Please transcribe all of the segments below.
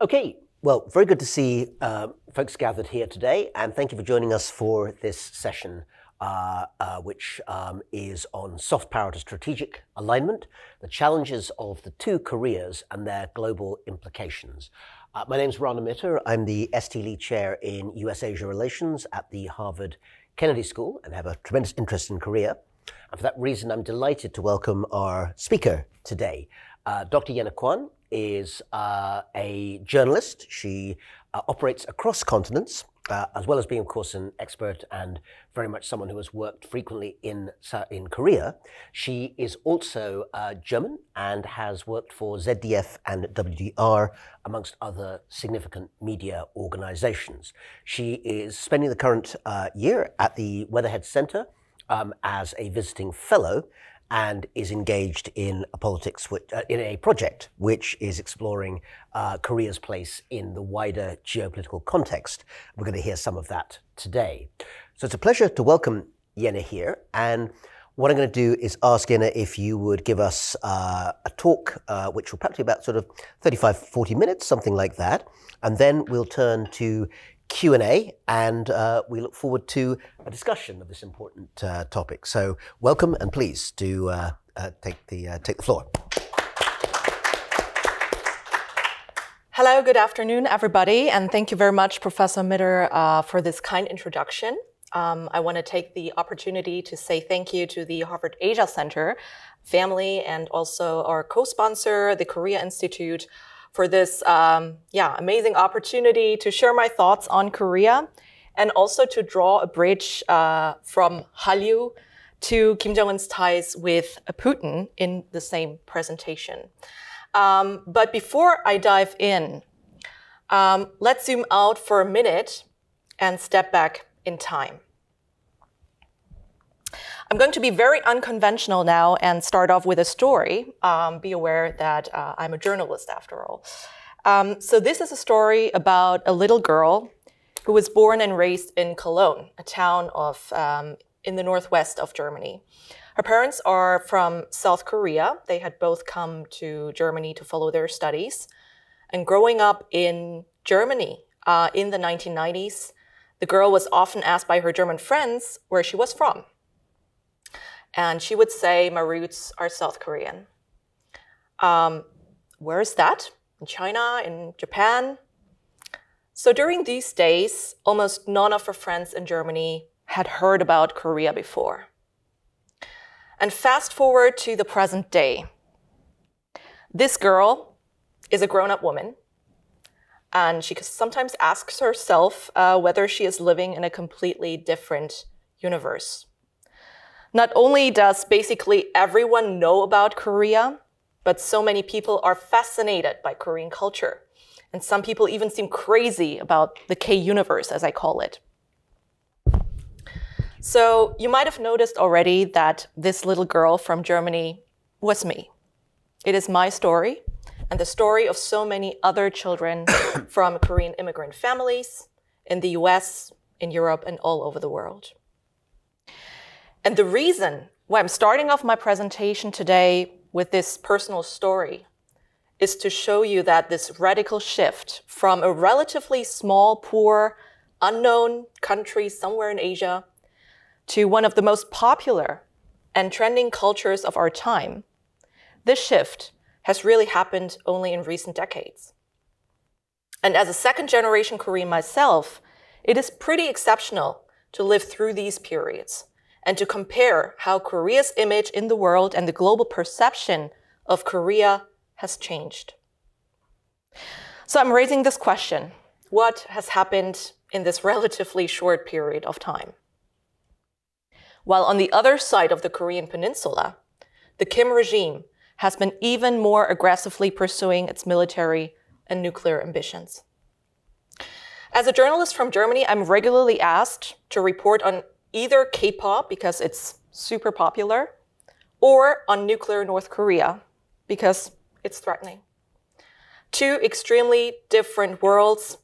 Okay, well, very good to see uh, folks gathered here today, and thank you for joining us for this session, uh, uh, which um, is on soft power to strategic alignment, the challenges of the two Koreas and their global implications. Uh, my name is Rana Mitter. I'm the ST Lee Chair in US Asia Relations at the Harvard Kennedy School and have a tremendous interest in Korea. And for that reason, I'm delighted to welcome our speaker today. Uh, Dr. Yaena Kwon is uh, a journalist. She uh, operates across continents, uh, as well as being, of course, an expert and very much someone who has worked frequently in, in Korea. She is also uh, German and has worked for ZDF and WDR, amongst other significant media organizations. She is spending the current uh, year at the Weatherhead Center um, as a visiting fellow and is engaged in a politics which, uh, in a project which is exploring uh, Korea's place in the wider geopolitical context. We're going to hear some of that today. So it's a pleasure to welcome Yaena here. And what I'm going to do is ask Yaena if you would give us uh, a talk, uh, which will probably be about sort of 35, 40 minutes, something like that. And then we'll turn to Q&A, and uh, we look forward to a discussion of this important uh, topic. So welcome, and please do uh, uh take, the, uh, take the floor. Hello, good afternoon, everybody, and thank you very much, Professor Mitter, uh, for this kind introduction. Um, I want to take the opportunity to say thank you to the Harvard Asia Center family and also our co-sponsor, the Korea Institute, for this um, yeah amazing opportunity to share my thoughts on Korea and also to draw a bridge uh, from Hallyu to Kim Jong Un's ties with Putin in the same presentation. Um, but before I dive in, um, let's zoom out for a minute and step back in time. I'm going to be very unconventional now and start off with a story. Um, be aware that uh, I'm a journalist after all. Um, so, this is a story about a little girl who was born and raised in Cologne, a town of, um, in the northwest of Germany. Her parents are from South Korea. They had both come to Germany to follow their studies. And growing up in Germany uh, in the 1990s, the girl was often asked by her German friends where she was from. And she would say, My roots are South Korean. Um, where is that? In China, in Japan? So during these days, almost none of her friends in Germany had heard about Korea before. And fast forward to the present day. This girl is a grown up woman, and she sometimes asks herself uh, whether she is living in a completely different universe. Not only does basically everyone know about Korea, but so many people are fascinated by Korean culture. And some people even seem crazy about the K universe, as I call it. So you might have noticed already that this little girl from Germany was me. It is my story and the story of so many other children from Korean immigrant families in the US, in Europe, and all over the world. And the reason why I'm starting off my presentation today with this personal story is to show you that this radical shift from a relatively small, poor, unknown country somewhere in Asia to one of the most popular and trending cultures of our time, this shift has really happened only in recent decades. And as a second generation Korean myself, it is pretty exceptional to live through these periods and to compare how Korea's image in the world and the global perception of Korea has changed. So I'm raising this question. What has happened in this relatively short period of time? While on the other side of the Korean peninsula, the Kim regime has been even more aggressively pursuing its military and nuclear ambitions. As a journalist from Germany, I'm regularly asked to report on either K-pop because it's super popular or on nuclear North Korea because it's threatening. Two extremely different worlds.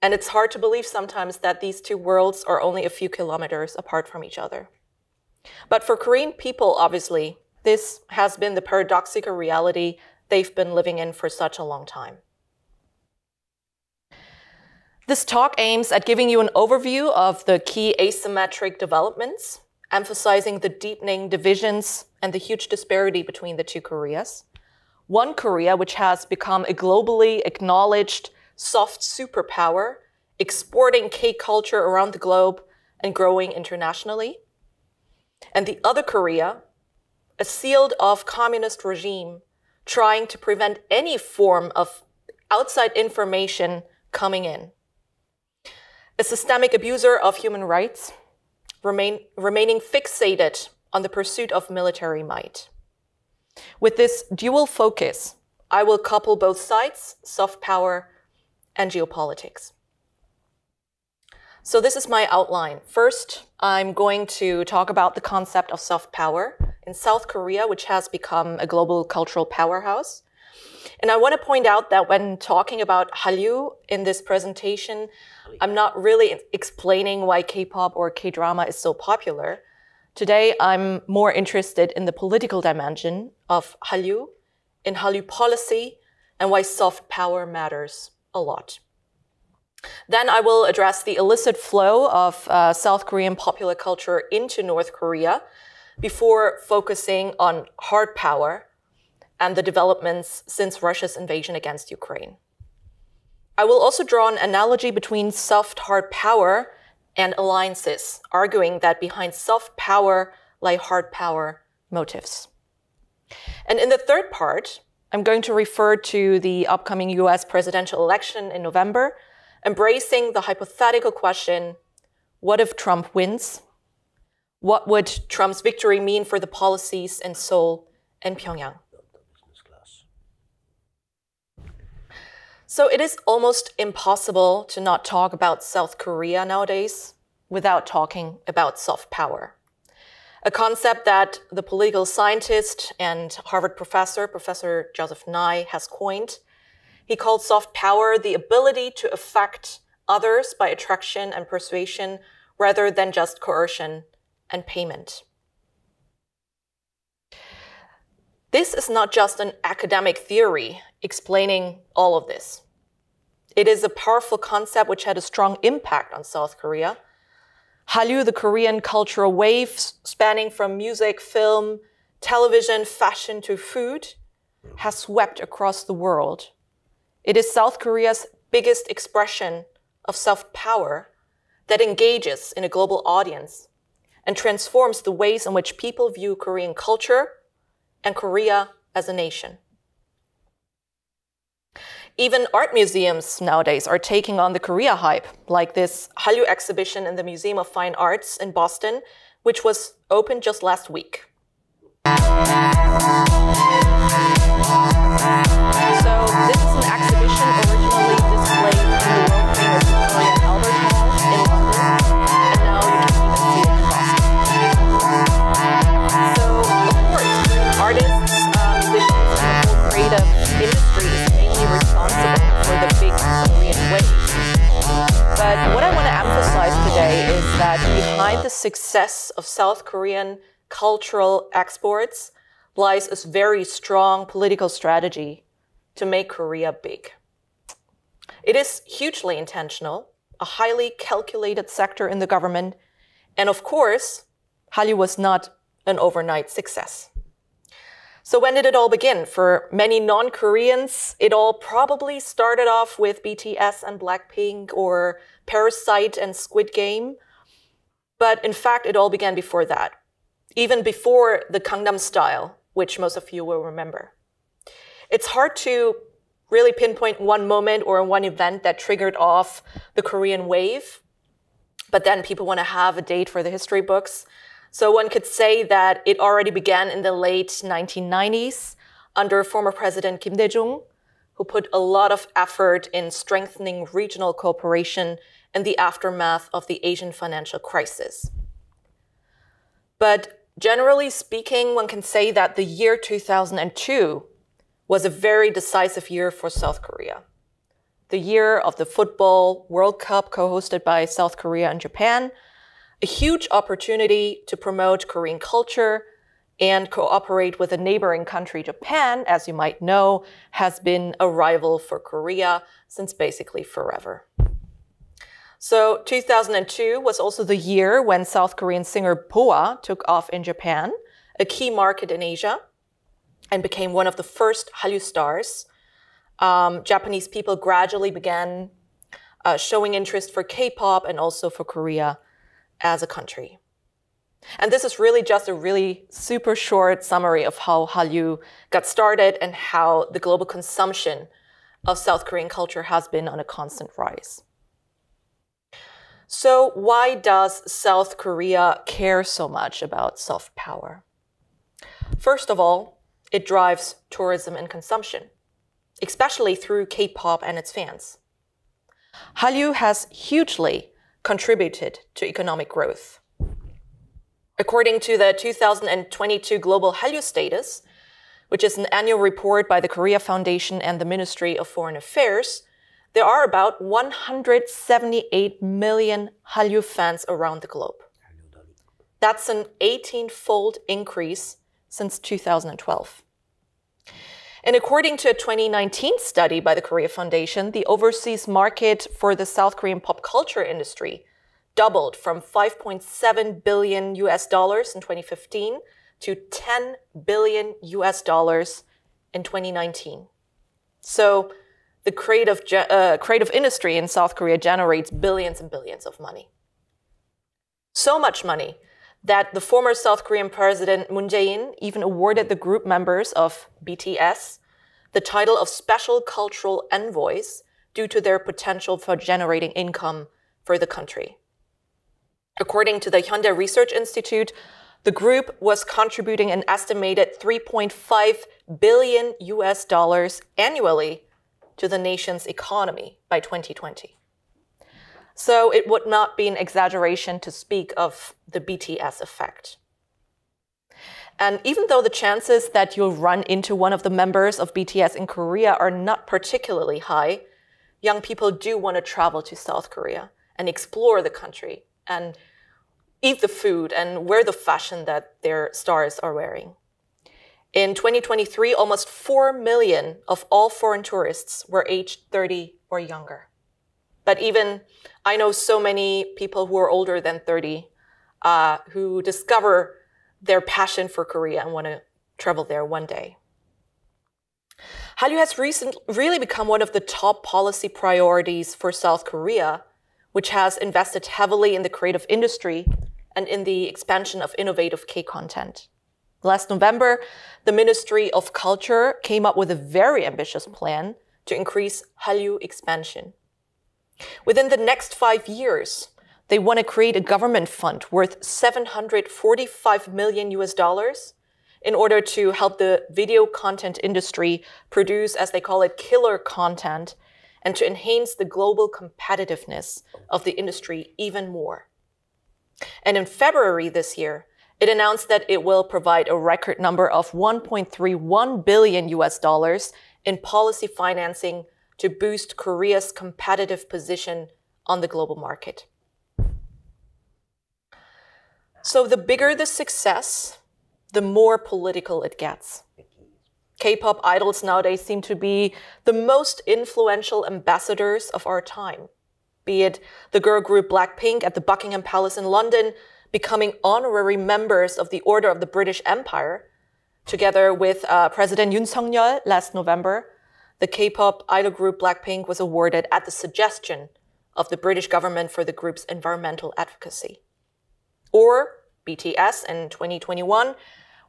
And it's hard to believe sometimes that these two worlds are only a few kilometers apart from each other. But for Korean people, obviously, this has been the paradoxical reality they've been living in for such a long time. This talk aims at giving you an overview of the key asymmetric developments, emphasizing the deepening divisions and the huge disparity between the two Koreas. One Korea, which has become a globally acknowledged soft superpower, exporting K culture around the globe and growing internationally. And the other Korea, a sealed off communist regime trying to prevent any form of outside information coming in a systemic abuser of human rights, remain, remaining fixated on the pursuit of military might. With this dual focus, I will couple both sides, soft power and geopolitics. So this is my outline. First, I'm going to talk about the concept of soft power in South Korea, which has become a global cultural powerhouse. And I want to point out that when talking about Hallyu in this presentation, I'm not really explaining why K-pop or K-drama is so popular. Today, I'm more interested in the political dimension of Hallyu, in Hallyu policy, and why soft power matters a lot. Then I will address the illicit flow of uh, South Korean popular culture into North Korea before focusing on hard power and the developments since Russia's invasion against Ukraine. I will also draw an analogy between soft hard power and alliances, arguing that behind soft power lie hard power motives. And in the third part, I'm going to refer to the upcoming US presidential election in November, embracing the hypothetical question what if Trump wins? What would Trump's victory mean for the policies in Seoul and Pyongyang? So it is almost impossible to not talk about South Korea nowadays without talking about soft power. A concept that the political scientist and Harvard professor, Professor Joseph Nye, has coined. He called soft power the ability to affect others by attraction and persuasion rather than just coercion and payment. This is not just an academic theory explaining all of this. It is a powerful concept which had a strong impact on South Korea. Hallyu, the Korean cultural wave spanning from music, film, television, fashion to food, has swept across the world. It is South Korea's biggest expression of self power that engages in a global audience and transforms the ways in which people view Korean culture and Korea as a nation. Even art museums nowadays are taking on the Korea hype, like this Hallyu exhibition in the Museum of Fine Arts in Boston, which was opened just last week. So this is an behind the success of South Korean cultural exports lies a very strong political strategy to make Korea big. It is hugely intentional, a highly calculated sector in the government, and of course, Hallyu was not an overnight success. So when did it all begin? For many non-Koreans, it all probably started off with BTS and Blackpink or Parasite and Squid Game. But in fact, it all began before that. Even before the Gangnam style, which most of you will remember. It's hard to really pinpoint one moment or one event that triggered off the Korean wave. But then people want to have a date for the history books. So one could say that it already began in the late 1990s under former President Kim Dae-jung, who put a lot of effort in strengthening regional cooperation in the aftermath of the Asian financial crisis. But generally speaking, one can say that the year 2002 was a very decisive year for South Korea. The year of the Football World Cup co-hosted by South Korea and Japan, a huge opportunity to promote Korean culture and cooperate with a neighboring country, Japan, as you might know, has been a rival for Korea since basically forever. So 2002 was also the year when South Korean singer Boa took off in Japan, a key market in Asia, and became one of the first Hallyu stars. Um, Japanese people gradually began uh, showing interest for K-pop and also for Korea as a country. And this is really just a really super short summary of how Hallyu got started and how the global consumption of South Korean culture has been on a constant rise. So, why does South Korea care so much about soft power? First of all, it drives tourism and consumption, especially through K pop and its fans. Hallyu has hugely contributed to economic growth. According to the 2022 Global Hallyu Status, which is an annual report by the Korea Foundation and the Ministry of Foreign Affairs, there are about 178 million Hallyu fans around the globe. That's an 18 fold increase since 2012. And according to a 2019 study by the Korea Foundation, the overseas market for the South Korean pop culture industry doubled from 5.7 billion US dollars in 2015 to 10 billion US dollars in 2019. So the creative, uh, creative industry in South Korea generates billions and billions of money. So much money that the former South Korean president Moon Jae-in even awarded the group members of BTS the title of Special Cultural Envoys due to their potential for generating income for the country. According to the Hyundai Research Institute, the group was contributing an estimated 3.5 billion US dollars annually to the nation's economy by 2020. So it would not be an exaggeration to speak of the BTS effect. And even though the chances that you'll run into one of the members of BTS in Korea are not particularly high, young people do want to travel to South Korea and explore the country and eat the food and wear the fashion that their stars are wearing. In 2023, almost 4 million of all foreign tourists were aged 30 or younger. But even I know so many people who are older than 30 uh, who discover their passion for Korea and want to travel there one day. Hallyu has recent, really become one of the top policy priorities for South Korea, which has invested heavily in the creative industry and in the expansion of innovative K content. Last November, the Ministry of Culture came up with a very ambitious plan to increase Hallyu expansion. Within the next five years, they want to create a government fund worth 745 million US dollars in order to help the video content industry produce, as they call it, killer content and to enhance the global competitiveness of the industry even more. And in February this year, it announced that it will provide a record number of 1.31 billion US dollars in policy financing to boost Korea's competitive position on the global market. So the bigger the success, the more political it gets. K-pop idols nowadays seem to be the most influential ambassadors of our time. Be it the girl group Blackpink at the Buckingham Palace in London, becoming honorary members of the Order of the British Empire, together with uh, President Yoon Suk-yeol last November. The K-pop idol group Blackpink was awarded at the suggestion of the British government for the group's environmental advocacy. Or BTS in 2021,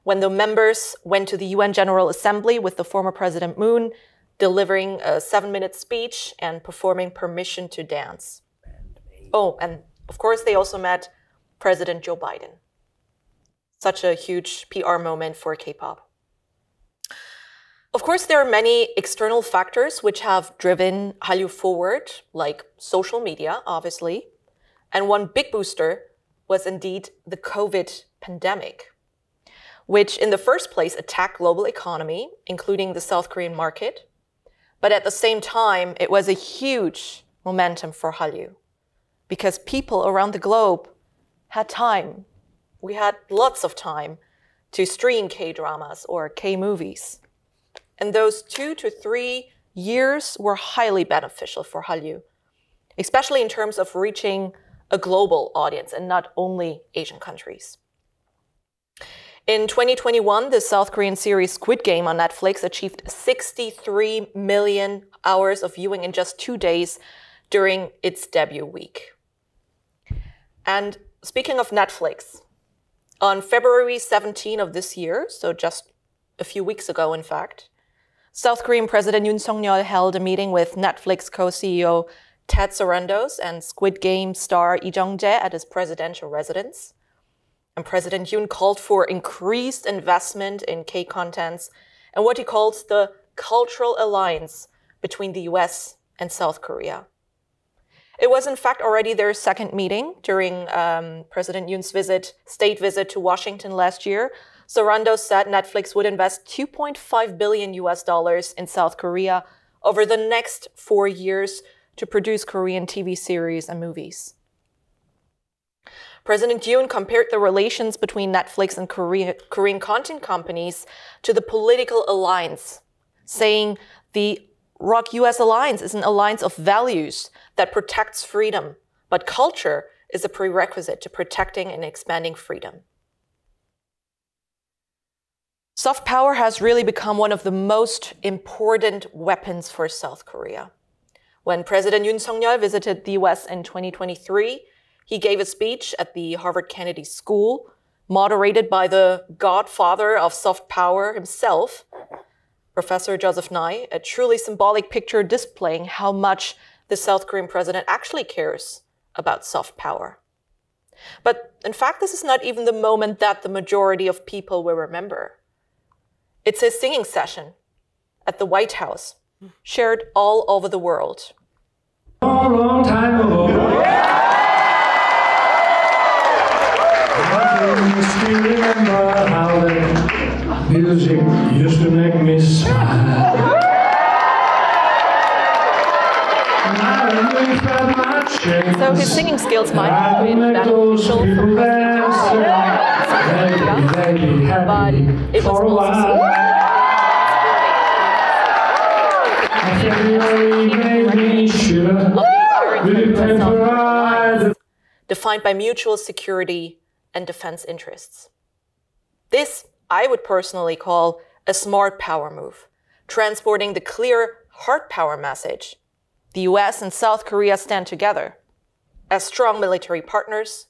when the members went to the UN General Assembly with the former President Moon, delivering a seven minute speech and performing Permission to Dance. Oh, and of course, they also met President Joe Biden. Such a huge PR moment for K pop. Of course, there are many external factors which have driven Hallyu forward, like social media, obviously. And one big booster was indeed the COVID pandemic, which in the first place attacked global economy, including the South Korean market. But at the same time, it was a huge momentum for Hallyu because people around the globe had time. We had lots of time to stream K dramas or K movies. And those two to three years were highly beneficial for Hallyu. especially in terms of reaching a global audience and not only Asian countries. In 2021, the South Korean series Squid Game on Netflix achieved 63 million hours of viewing in just two days during its debut week. And speaking of Netflix, on February 17 of this year, so just a few weeks ago, in fact, South Korean President Yoon Suk-yeol held a meeting with Netflix co-CEO Ted Sarandos and Squid Game star Lee Jung-jae at his presidential residence. And President Yoon called for increased investment in K-contents and what he calls the cultural alliance between the US and South Korea. It was, in fact, already their second meeting during um, President Yoon's visit, state visit to Washington last year. Sarandos said Netflix would invest 2.5 billion US dollars in South Korea over the next four years to produce Korean TV series and movies. President Yoon compared the relations between Netflix and Korea, Korean content companies to the political alliance, saying the ROK US alliance is an alliance of values that protects freedom, but culture is a prerequisite to protecting and expanding freedom. Soft power has really become one of the most important weapons for South Korea. When President Yoon Suk-yeol visited the US in 2023, he gave a speech at the Harvard Kennedy School, moderated by the godfather of soft power himself, Professor Joseph Nye, a truly symbolic picture displaying how much the South Korean president actually cares about soft power. But in fact, this is not even the moment that the majority of people will remember. It's a singing session at the White House shared all over the world. A long time ago. So his singing skills might have been beneficial for but it was also defined by mutual security and defense interests. This, I would personally call a smart power move, transporting the clear hard power message. The US and South Korea stand together as strong military partners,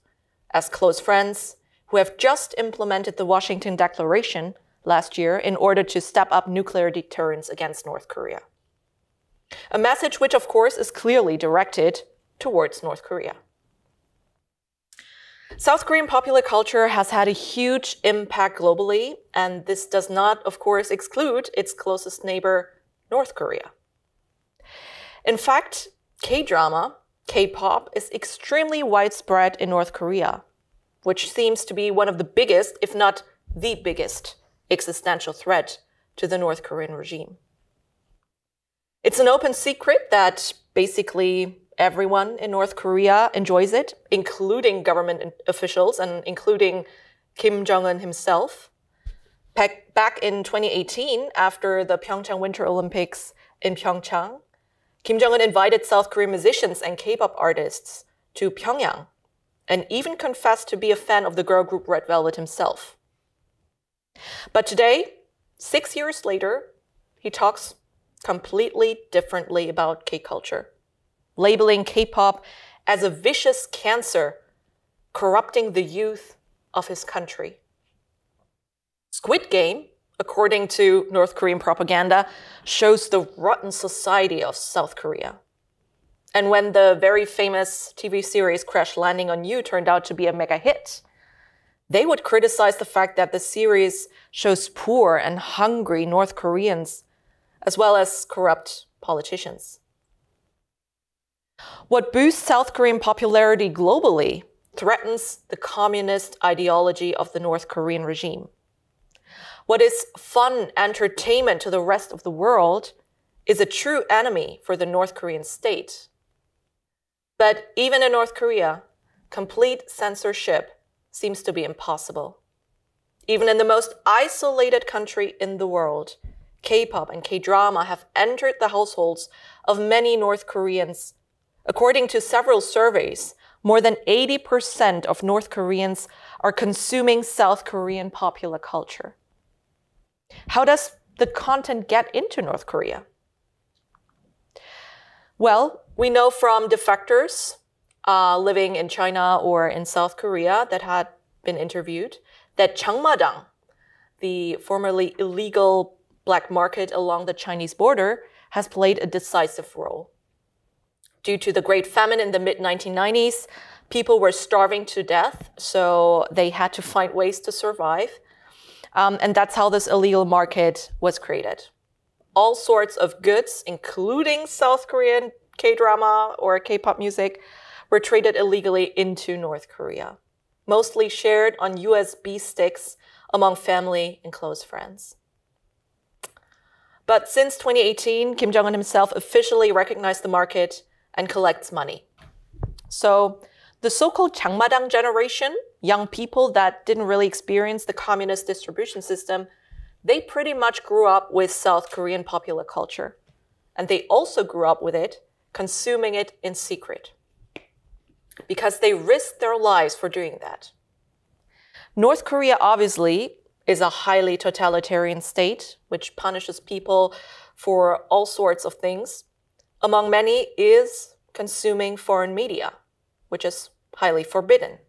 as close friends, who have just implemented the Washington Declaration last year in order to step up nuclear deterrence against North Korea. A message which, of course, is clearly directed towards North Korea. South Korean popular culture has had a huge impact globally, and this does not, of course, exclude its closest neighbor, North Korea. In fact, K drama, K pop, is extremely widespread in North Korea, which seems to be one of the biggest, if not the biggest, existential threat to the North Korean regime. It's an open secret that basically everyone in North Korea enjoys it, including government officials and including Kim Jong un himself. Back in 2018, after the Pyeongchang Winter Olympics in Pyeongchang, Kim Jong un invited South Korean musicians and K pop artists to Pyongyang and even confessed to be a fan of the girl group Red Velvet himself. But today, six years later, he talks completely differently about K culture, labeling K pop as a vicious cancer corrupting the youth of his country. Squid Game, according to North Korean propaganda, shows the rotten society of South Korea. And when the very famous TV series Crash Landing on You turned out to be a mega hit, they would criticize the fact that the series shows poor and hungry North Koreans as well as corrupt politicians. What boosts South Korean popularity globally threatens the communist ideology of the North Korean regime. What is fun entertainment to the rest of the world is a true enemy for the North Korean state. But even in North Korea, complete censorship seems to be impossible. Even in the most isolated country in the world, K pop and K drama have entered the households of many North Koreans According to several surveys, more than 80% of North Koreans are consuming South Korean popular culture. How does the content get into North Korea? Well, we know from defectors uh, living in China or in South Korea that had been interviewed that Changmadang, the formerly illegal black market along the Chinese border, has played a decisive role. Due to the Great Famine in the mid 1990s, people were starving to death, so they had to find ways to survive. Um, and that's how this illegal market was created. All sorts of goods, including South Korean K drama or K pop music, were traded illegally into North Korea, mostly shared on USB sticks among family and close friends. But since 2018, Kim Jong un himself officially recognized the market and collects money. So the so-called Changmadang generation, young people that didn't really experience the communist distribution system, they pretty much grew up with South Korean popular culture. And they also grew up with it, consuming it in secret. Because they risked their lives for doing that. North Korea obviously is a highly totalitarian state, which punishes people for all sorts of things. Among many is consuming foreign media which is highly forbidden.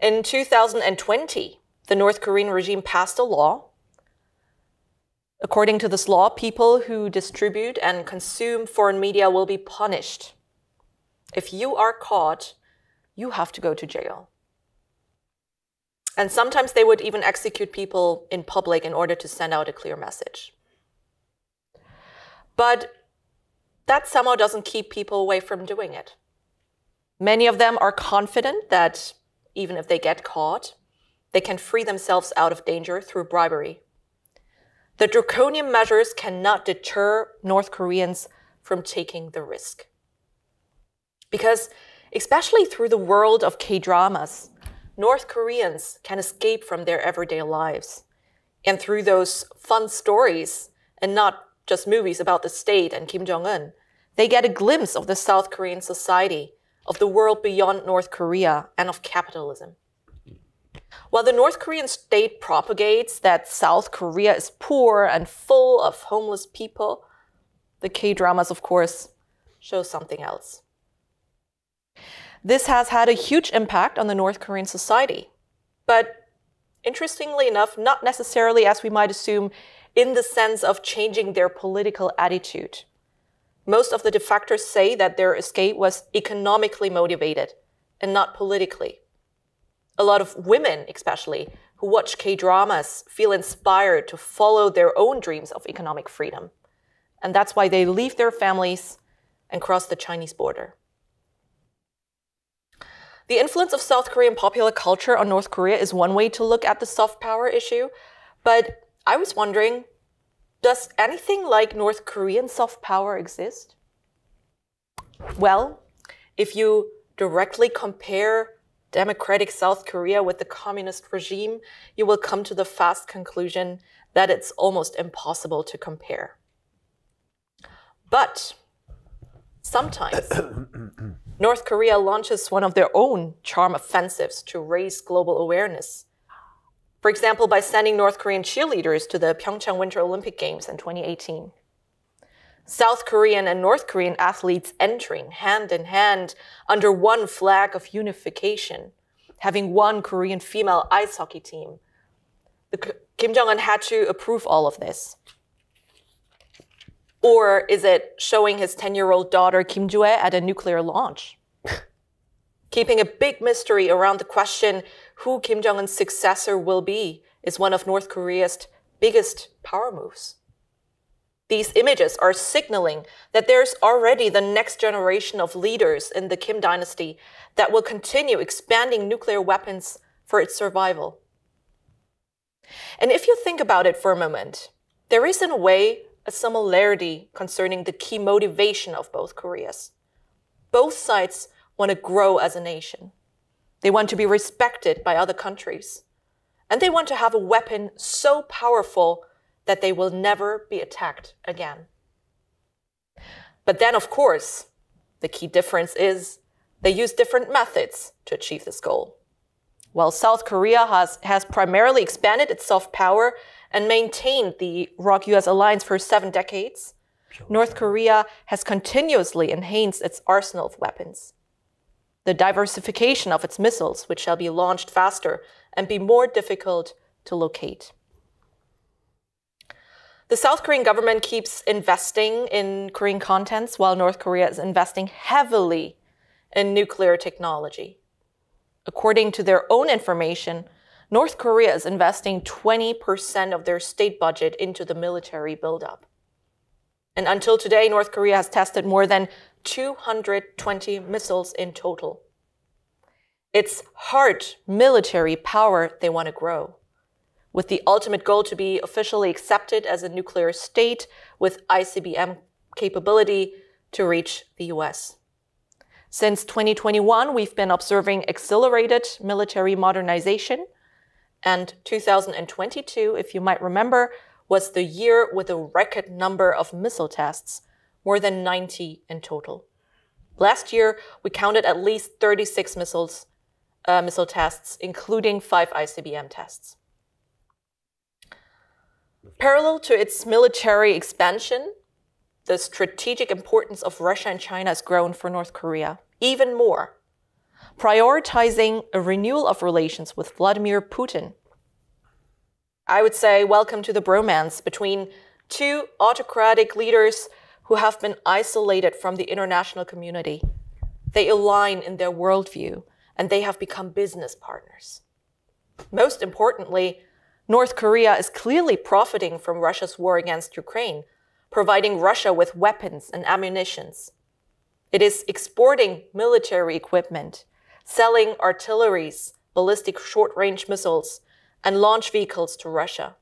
In 2020, the North Korean regime passed a law. According to this law, people who distribute and consume foreign media will be punished. If you are caught, you have to go to jail. And sometimes they would even execute people in public in order to send out a clear message. But that somehow doesn't keep people away from doing it. Many of them are confident that even if they get caught, they can free themselves out of danger through bribery. The draconian measures cannot deter North Koreans from taking the risk. Because, especially through the world of K dramas, North Koreans can escape from their everyday lives. And through those fun stories, and not just movies about the state and Kim Jong un, they get a glimpse of the South Korean society of the world beyond North Korea and of capitalism. While the North Korean state propagates that South Korea is poor and full of homeless people, the K dramas, of course, show something else. This has had a huge impact on the North Korean society. But interestingly enough, not necessarily as we might assume in the sense of changing their political attitude. Most of the defectors say that their escape was economically motivated and not politically. A lot of women, especially, who watch K dramas feel inspired to follow their own dreams of economic freedom. And that's why they leave their families and cross the Chinese border. The influence of South Korean popular culture on North Korea is one way to look at the soft power issue, but I was wondering does anything like North Korean soft power exist? Well, if you directly compare democratic South Korea with the communist regime, you will come to the fast conclusion that it's almost impossible to compare. But sometimes North Korea launches one of their own charm offensives to raise global awareness for example, by sending North Korean cheerleaders to the Pyeongchang Winter Olympic Games in 2018. South Korean and North Korean athletes entering hand in hand under one flag of unification, having one Korean female ice hockey team. The Kim Jong un had to approve all of this. Or is it showing his 10 year old daughter Kim Joo at a nuclear launch? Keeping a big mystery around the question who Kim Jong un's successor will be is one of North Korea's biggest power moves. These images are signaling that there's already the next generation of leaders in the Kim dynasty that will continue expanding nuclear weapons for its survival. And if you think about it for a moment, there is in a way a similarity concerning the key motivation of both Koreas. Both sides want to grow as a nation. They want to be respected by other countries. And they want to have a weapon so powerful that they will never be attacked again. But then, of course, The key difference is they use different methods to achieve this goal. While South Korea has, has primarily expanded its soft power and maintained the ROK US alliance for seven decades, North Korea has continuously enhanced its arsenal of weapons. The diversification of its missiles, which shall be launched faster and be more difficult to locate. The South Korean government keeps investing in Korean contents while North Korea is investing heavily in nuclear technology. According to their own information, North Korea is investing 20% of their state budget into the military buildup. And until today, North Korea has tested more than 220 missiles in total. It's hard military power they want to grow, with the ultimate goal to be officially accepted as a nuclear state with ICBM capability to reach the US. Since 2021, we've been observing accelerated military modernization and 2022, if you might remember, was the year with a record number of missile tests, more than 90 in total. Last year, we counted at least 36 missiles, uh, missile tests, including five ICBM tests. Parallel to its military expansion, the strategic importance of Russia and China has grown for North Korea even more prioritizing a renewal of relations with Vladimir Putin. I would say, welcome to the bromance between two autocratic leaders who have been isolated from the international community. They align in their worldview and they have become business partners. Most importantly, North Korea is clearly profiting from Russia's war against Ukraine, providing Russia with weapons and ammunitions. It is exporting military equipment selling artilleries, ballistic short range missiles, and launch vehicles to Russia.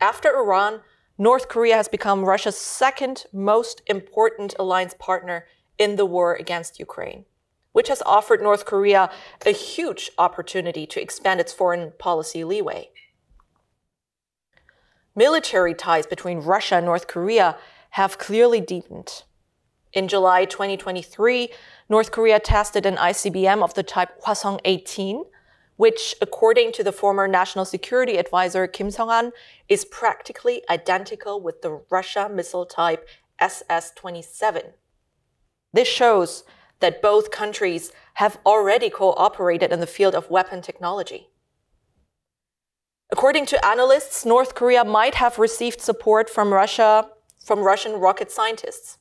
After Iran, North Korea has become Russia's second most important alliance partner in the war against Ukraine, which has offered North Korea a huge opportunity to expand its foreign policy leeway. Military ties between Russia and North Korea have clearly deepened. In July 2023, North Korea tested an ICBM of the type Hwasong 18, which, according to the former National Security Advisor Kim Song-han, is practically identical with the Russia missile type SS-27. This shows that both countries have already cooperated in the field of weapon technology. According to analysts, North Korea might have received support from Russia from Russian rocket scientists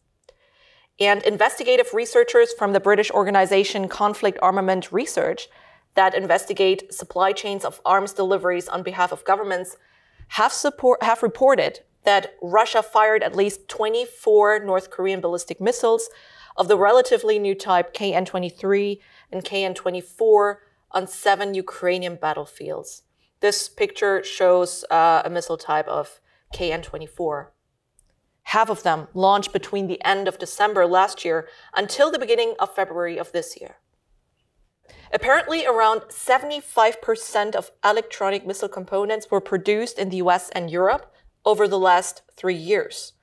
and investigative researchers from the British organization Conflict Armament Research that investigate supply chains of arms deliveries on behalf of governments have, support, have reported that Russia fired at least 24 North Korean ballistic missiles of the relatively new type KN 23 and KN 24 on seven Ukrainian battlefields. This picture shows uh, a missile type of KN 24 half of them launched between the end of December last year until the beginning of February of this year. Apparently, around 75% of electronic missile components were produced in the US and Europe over the last three years.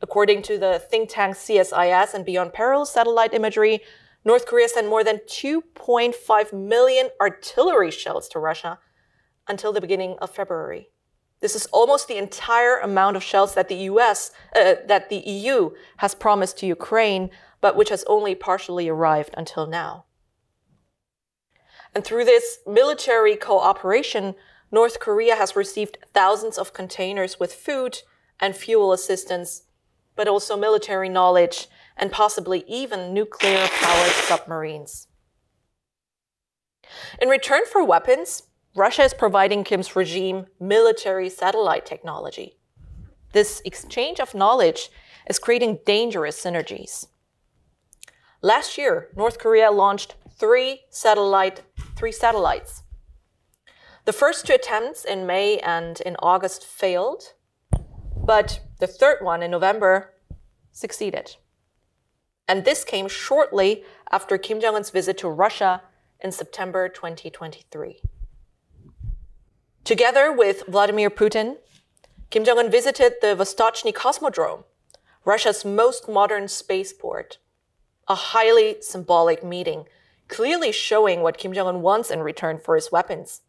According to the think tank CSIS and Beyond Parallel satellite imagery, North Korea sent more than 2.5 million artillery shells to Russia until the beginning of February. This is almost the entire amount of shells that the US, uh, that the EU has promised to Ukraine, but which has only partially arrived until now. And through this military cooperation, North Korea has received thousands of containers with food and fuel assistance, but also military knowledge and possibly even nuclear powered submarines. In return for weapons, Russia is providing Kim's regime military satellite technology. This exchange of knowledge is creating dangerous synergies. Last year, North Korea launched three satellite three satellites. The first two attempts in May and in August failed, but the third one in November succeeded. And this came shortly after Kim Jong un's visit to Russia in September 2023. Together with Vladimir Putin, Kim Jong un visited the Vostochny Cosmodrome, Russia's most modern spaceport. A highly symbolic meeting, clearly showing what Kim Jong un wants in return for his weapons.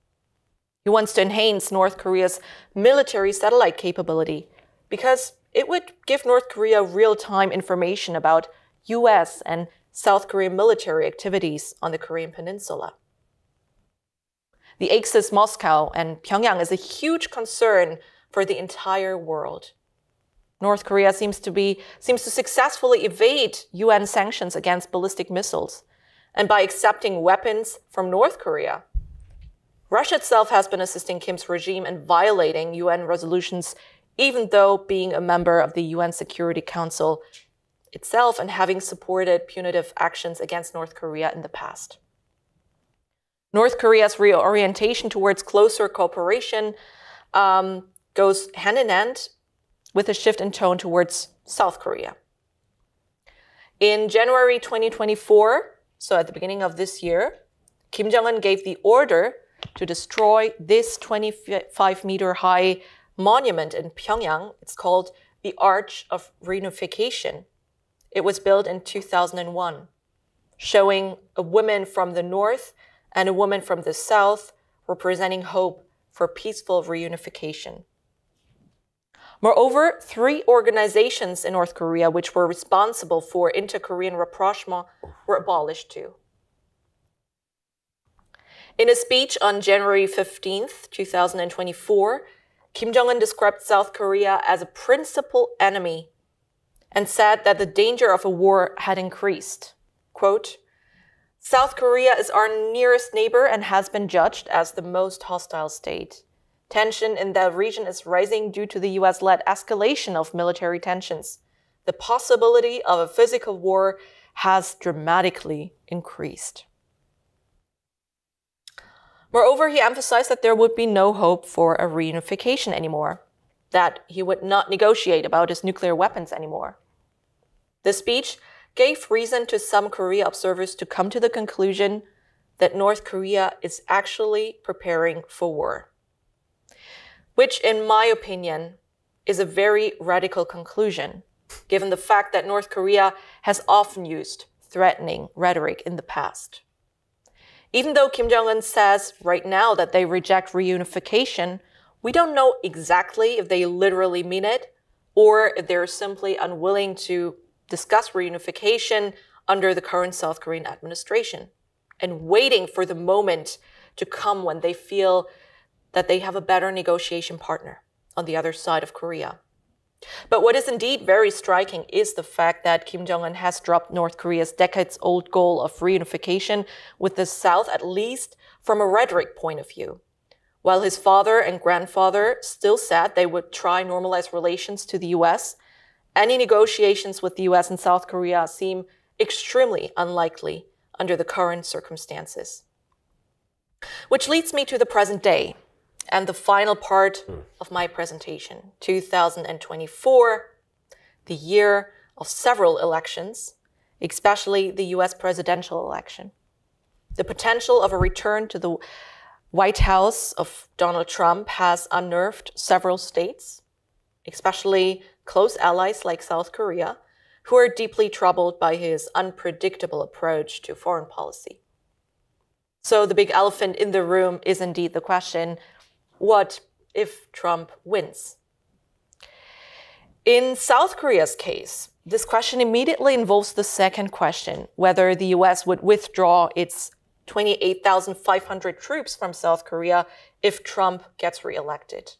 He wants to enhance North Korea's military satellite capability because it would give North Korea real time information about US and South Korean military activities on the Korean Peninsula. The Axis Moscow and Pyongyang is a huge concern for the entire world. North Korea seems to be seems to successfully evade UN sanctions against ballistic missiles and by accepting weapons from North Korea. Russia itself has been assisting Kim's regime in violating UN resolutions even though being a member of the UN Security Council itself and having supported punitive actions against North Korea in the past. North Korea's reorientation towards closer cooperation um, goes hand in hand with a shift in tone towards South Korea. In January 2024, so at the beginning of this year, Kim Jong un gave the order to destroy this 25 meter high monument in Pyongyang. It's called the Arch of Reunification. It was built in 2001, showing a woman from the north and a woman from the south representing hope for peaceful reunification. Moreover, three organizations in North Korea which were responsible for inter Korean rapprochement were abolished too. In a speech on January 15, 2024, Kim Jong un described South Korea as a principal enemy and said that the danger of a war had increased. Quote, South Korea is our nearest neighbor and has been judged as the most hostile state. Tension in the region is rising due to the US led escalation of military tensions. The possibility of a physical war has dramatically increased. Moreover, he emphasized that there would be no hope for a reunification anymore, that he would not negotiate about his nuclear weapons anymore. The speech gave reason to some Korea observers to come to the conclusion that North Korea is actually preparing for war. Which, in my opinion, is a very radical conclusion, given the fact that North Korea has often used threatening rhetoric in the past. Even though Kim Jong un says right now that they reject reunification, we don't know exactly if they literally mean it or if they're simply unwilling to discuss reunification under the current South Korean administration and waiting for the moment to come when they feel that they have a better negotiation partner on the other side of Korea. But what is indeed very striking is the fact that Kim Jong un has dropped North Korea's decades old goal of reunification with the South, at least from a rhetoric point of view. While his father and grandfather still said they would try normalize relations to the US, any negotiations with the US and South Korea seem extremely unlikely under the current circumstances. Which leads me to the present day and the final part mm. of my presentation 2024, the year of several elections, especially the US presidential election. The potential of a return to the White House of Donald Trump has unnerved several states, especially close allies like South Korea, who are deeply troubled by his unpredictable approach to foreign policy. So the big elephant in the room is indeed the question what if Trump wins? In South Korea's case, this question immediately involves the second question whether the US would withdraw its 28,500 troops from South Korea if Trump gets reelected.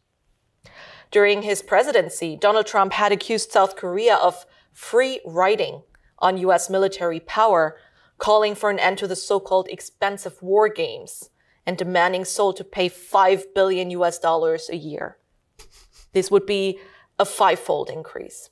During his presidency, Donald Trump had accused South Korea of free riding on US military power, calling for an end to the so called expensive war games and demanding Seoul to pay 5 billion US dollars a year. This would be a fivefold increase.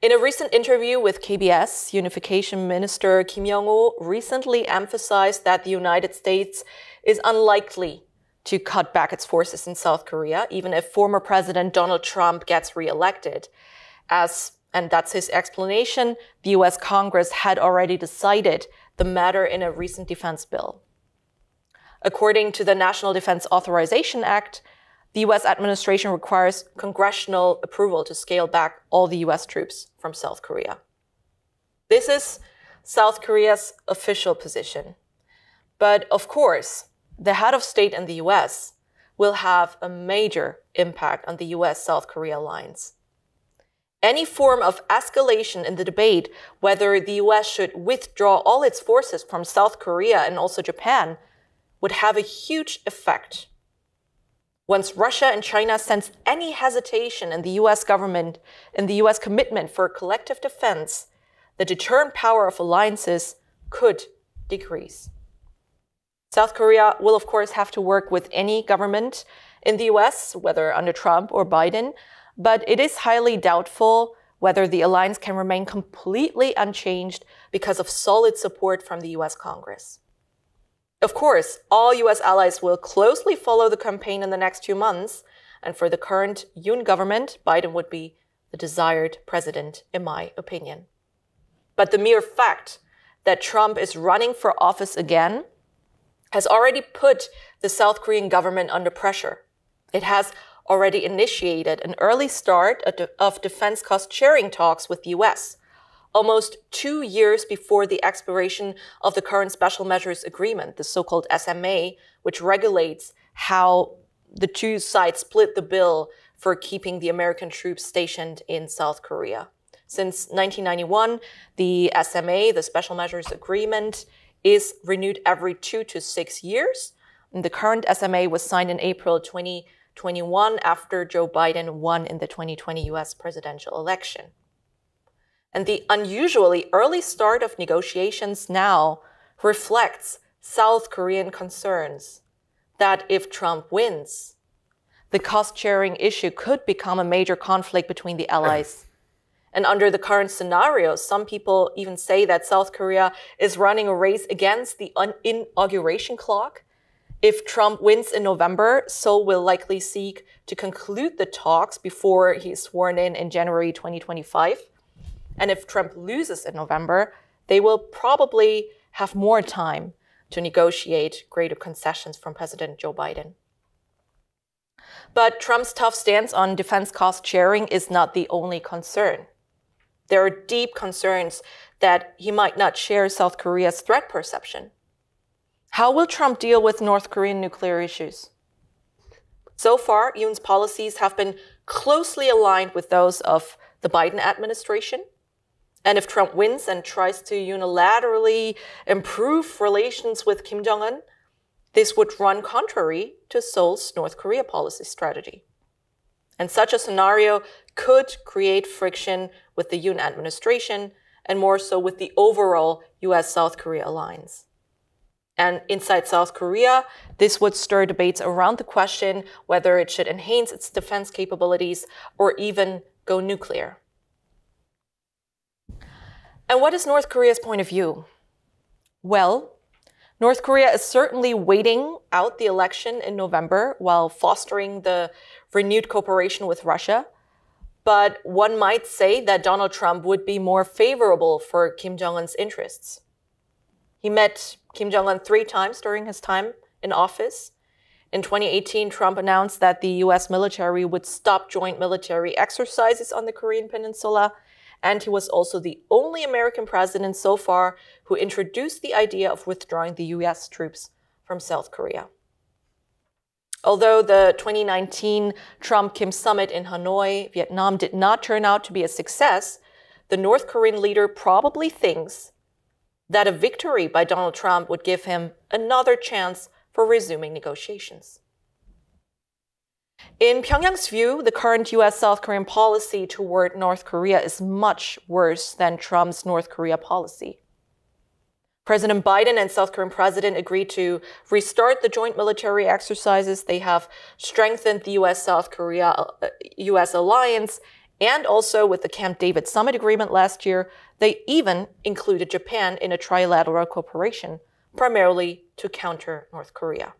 In a recent interview with KBS, Unification Minister Kim Yong-ho recently emphasized that the United States is unlikely to cut back its forces in South Korea, even if former President Donald Trump gets reelected. As, and that's his explanation, the US Congress had already decided the matter in a recent defense bill. According to the National Defense Authorization Act, the US administration requires congressional approval to scale back all the US troops from South Korea. This is South Korea's official position. But of course, the head of state in the US will have a major impact on the US South Korea alliance. Any form of escalation in the debate whether the US should withdraw all its forces from South Korea and also Japan would have a huge effect. Once Russia and China sense any hesitation in the US government, in the US commitment for collective defense, the deterrent power of alliances could decrease. South Korea will, of course, have to work with any government in the US, whether under Trump or Biden, but it is highly doubtful whether the alliance can remain completely unchanged because of solid support from the US Congress. Of course, all US allies will closely follow the campaign in the next few months, and for the current Yoon government, Biden would be the desired president, in my opinion. But the mere fact that Trump is running for office again has already put the South Korean government under pressure. It has already initiated an early start of defense cost sharing talks with the US, almost two years before the expiration of the current special measures agreement, the so-called SMA, which regulates how the two sides split the bill for keeping the American troops stationed in South Korea. Since 1991, the SMA, the Special Measures Agreement, is renewed every two to six years. And the current SMA was signed in April 2021 after Joe Biden won in the 2020 US presidential election. And the unusually early start of negotiations now reflects South Korean concerns that if Trump wins, the cost sharing issue could become a major conflict between the allies. And under the current scenario, some people even say that South Korea is running a race against the inauguration clock. If Trump wins in November, Seoul will likely seek to conclude the talks before he is sworn in in January 2025. And if Trump loses in November, they will probably have more time to negotiate greater concessions from President Joe Biden. But Trump's tough stance on defense cost sharing is not the only concern. There are deep concerns that he might not share South Korea's threat perception. How will Trump deal with North Korean nuclear issues? So far, Yoon's policies have been closely aligned with those of the Biden administration. And if Trump wins and tries to unilaterally improve relations with Kim Jong un, this would run contrary to Seoul's North Korea policy strategy. And such a scenario could create friction with the Yoon administration and more so with the overall US South Korea alliance. And inside South Korea, this would stir debates around the question whether it should enhance its defense capabilities or even go nuclear. And what is North Korea's point of view? Well, North Korea is certainly waiting out the election in November while fostering the renewed cooperation with Russia. But one might say that Donald Trump would be more favorable for Kim Jong un's interests. He met Kim Jong un three times during his time in office. In 2018, Trump announced that the US military would stop joint military exercises on the Korean Peninsula and he was also the only American president so far who introduced the idea of withdrawing the US troops from South Korea. Although the 2019 Trump Kim summit in Hanoi, Vietnam did not turn out to be a success, the North Korean leader probably thinks that a victory by Donald Trump would give him another chance for resuming negotiations. In Pyongyang's view, the current US South Korean policy toward North Korea is much worse than Trump's North Korea policy. President Biden and South Korean president agreed to restart the joint military exercises. They have strengthened the US South Korea uh, US alliance and also with the Camp David summit agreement last year, they even included Japan in a trilateral cooperation, primarily to counter North Korea.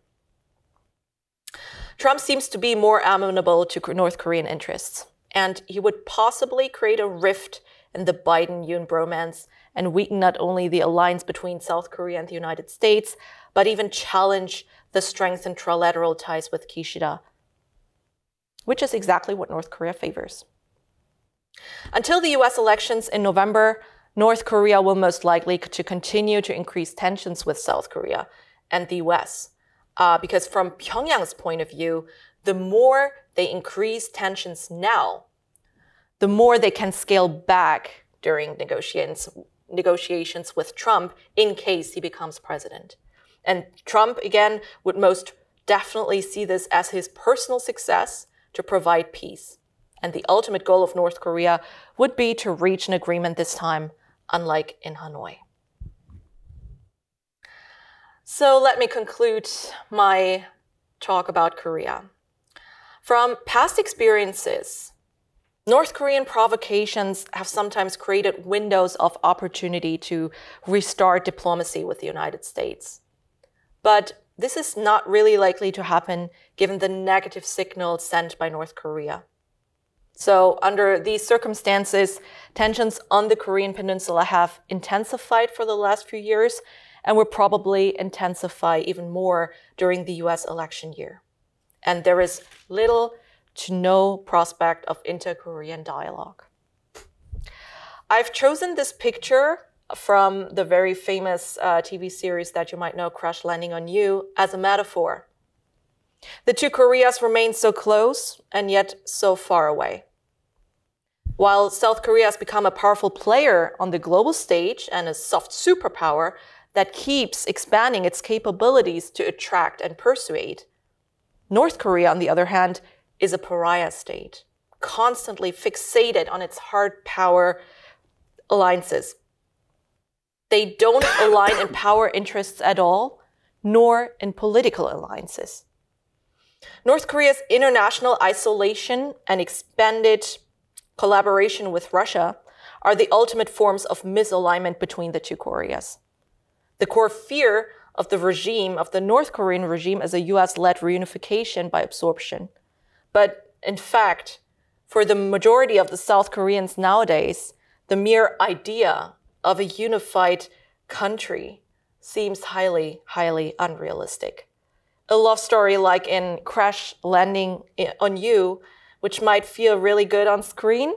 Trump seems to be more amenable to North Korean interests, and he would possibly create a rift in the Biden Yoon bromance and weaken not only the alliance between South Korea and the United States, but even challenge the strengthened trilateral ties with Kishida, which is exactly what North Korea favors. Until the US elections in November, North Korea will most likely to continue to increase tensions with South Korea and the US. Uh, because from Pyongyang's point of view, the more they increase tensions now, the more they can scale back during negotiations, negotiations with Trump in case he becomes president. And Trump, again, would most definitely see this as his personal success to provide peace. And the ultimate goal of North Korea would be to reach an agreement this time, unlike in Hanoi. So let me conclude my talk about Korea. From past experiences, North Korean provocations have sometimes created windows of opportunity to restart diplomacy with the United States. But this is not really likely to happen given the negative signal sent by North Korea. So, under these circumstances, tensions on the Korean Peninsula have intensified for the last few years and will probably intensify even more during the US election year. And there is little to no prospect of inter Korean dialogue. I've chosen this picture from the very famous uh, TV series that you might know, Crash Landing on You, as a metaphor. The two Koreas remain so close and yet so far away. While South Korea has become a powerful player on the global stage and a soft superpower that keeps expanding its capabilities to attract and persuade, North Korea, on the other hand, is a pariah state, constantly fixated on its hard power alliances. They don't align in power interests at all, nor in political alliances. North Korea's international isolation and expanded collaboration with Russia are the ultimate forms of misalignment between the two Koreas. The core fear of the regime, of the North Korean regime, as a US led reunification by absorption but in fact, for the majority of the South Koreans nowadays, the mere idea of a unified country seems highly, highly unrealistic. A love story like in Crash Landing on You, which might feel really good on screen,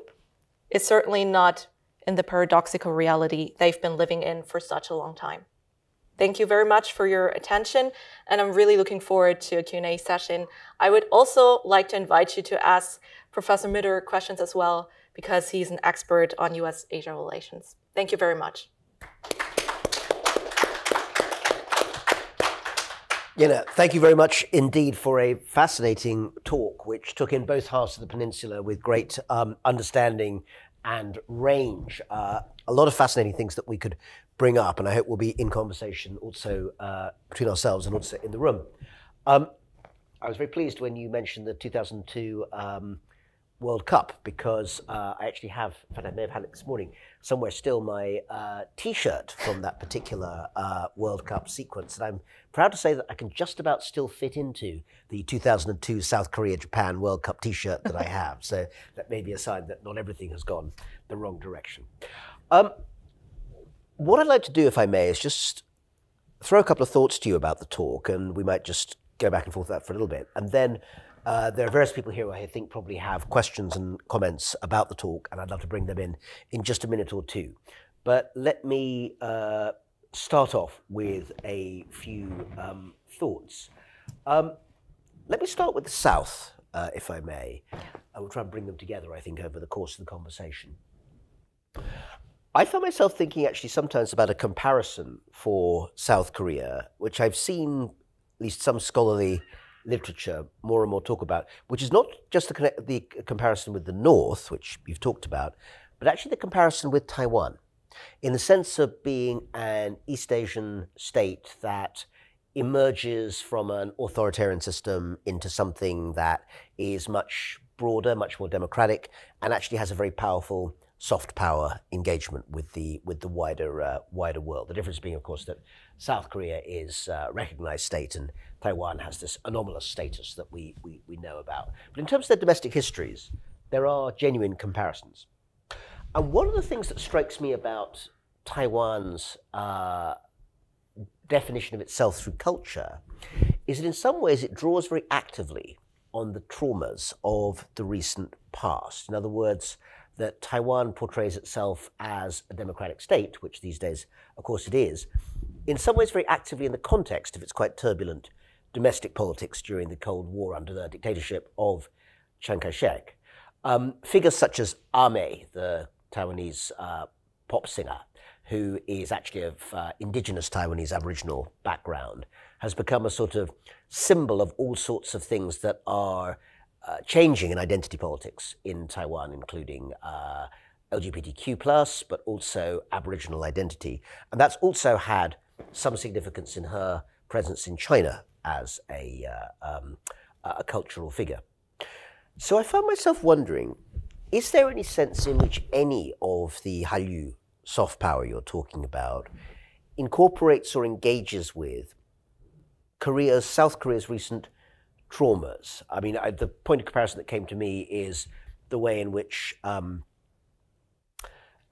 is certainly not in the paradoxical reality they've been living in for such a long time. Thank you very much for your attention, and I'm really looking forward to a Q&A session. I would also like to invite you to ask Professor Mitter questions as well, because he's an expert on U.S.-Asia relations. Thank you very much. Yaena, thank you very much indeed for a fascinating talk, which took in both halves of the peninsula with great um, understanding and range. Uh, a lot of fascinating things that we could bring up, and I hope we'll be in conversation also uh, between ourselves and also in the room. Um, I was very pleased when you mentioned the 2002 um, World Cup because uh, I actually have, in fact, I may have had it this morning, somewhere still my uh, T-shirt from that particular uh, World Cup sequence, and I'm proud to say that I can just about still fit into the 2002 South Korea Japan World Cup T-shirt that I have. so that may be a sign that not everything has gone the wrong direction. Um, what I'd like to do, if I may, is just throw a couple of thoughts to you about the talk, and we might just go back and forth that for a little bit. And then uh, there are various people here who I think probably have questions and comments about the talk, and I'd love to bring them in in just a minute or two. But let me uh, start off with a few um, thoughts. Um, let me start with the South, uh, if I may. I will try and bring them together, I think, over the course of the conversation. I find myself thinking actually sometimes about a comparison for South Korea, which I've seen at least some scholarly literature more and more talk about, which is not just the, the comparison with the North, which you've talked about, but actually the comparison with Taiwan, in the sense of being an East Asian state that emerges from an authoritarian system into something that is much broader, much more democratic, and actually has a very powerful soft power engagement with the with the wider uh, wider world. The difference being, of course, that South Korea is a recognized state and Taiwan has this anomalous status that we, we, we know about. But in terms of their domestic histories, there are genuine comparisons. And one of the things that strikes me about Taiwan's uh, definition of itself through culture is that in some ways it draws very actively on the traumas of the recent past. In other words, that Taiwan portrays itself as a democratic state, which these days, of course, it is, in some ways very actively in the context of its quite turbulent domestic politics during the Cold War under the dictatorship of Chiang Kai shek. Um, figures such as A-mei, the Taiwanese uh, pop singer, who is actually of uh, indigenous Taiwanese Aboriginal background, has become a sort of symbol of all sorts of things that are uh, changing in identity politics in Taiwan, including uh, LGBTQ, but also Aboriginal identity. And that's also had some significance in her presence in China as a, uh, um, a cultural figure. So I found myself wondering is there any sense in which any of the Hallyu soft power you're talking about incorporates or engages with Korea's, South Korea's recent traumas? I mean, I, the point of comparison that came to me is the way in which um,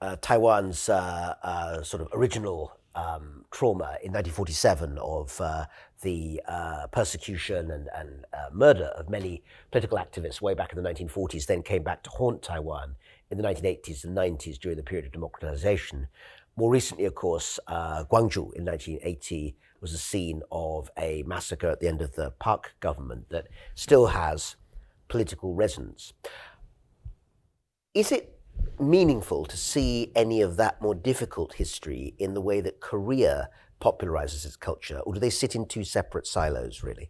uh, Taiwan's uh, uh, sort of original um, trauma in 1947 of uh, the uh, persecution and, and uh, murder of many political activists way back in the 1940s, then came back to haunt Taiwan in the 1980s and 90s during the period of democratization. More recently, of course, Gwangju in 1980 was a scene of a massacre at the end of the Park government that still has political resonance. Is it meaningful to see any of that more difficult history in the way that Korea popularizes its culture, or do they sit in two separate silos, really?